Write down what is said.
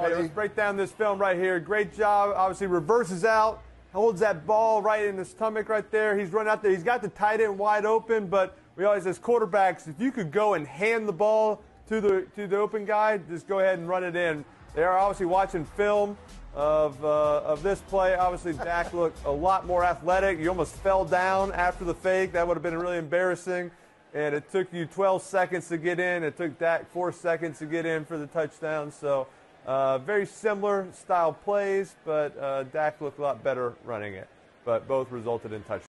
Hey, let's break down this film right here. Great job. Obviously, reverses out, holds that ball right in the stomach right there. He's run out there. He's got the tight end wide open, but we always, as quarterbacks, if you could go and hand the ball to the to the open guy, just go ahead and run it in. They are obviously watching film of uh, of this play. Obviously, Dak looked a lot more athletic. You almost fell down after the fake. That would have been really embarrassing. And it took you 12 seconds to get in. It took Dak four seconds to get in for the touchdown. So. Uh, very similar style plays, but uh, Dak looked a lot better running it. But both resulted in touchdowns.